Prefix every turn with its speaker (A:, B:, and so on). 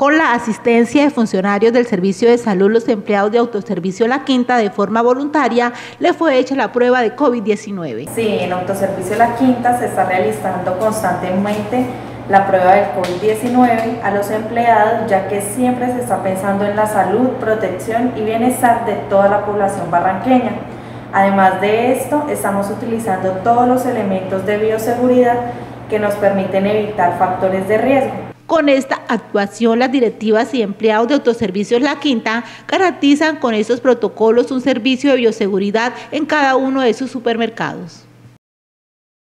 A: Con la asistencia de funcionarios del Servicio de Salud, los empleados de Autoservicio La Quinta de forma voluntaria le fue hecha la prueba de COVID-19.
B: Sí, en Autoservicio La Quinta se está realizando constantemente la prueba del COVID-19 a los empleados, ya que siempre se está pensando en la salud, protección y bienestar de toda la población barranqueña. Además de esto, estamos utilizando todos los elementos de bioseguridad que nos permiten evitar factores de riesgo.
A: Con esta actuación, las directivas y empleados de Autoservicios La Quinta garantizan con estos protocolos un servicio de bioseguridad en cada uno de sus supermercados.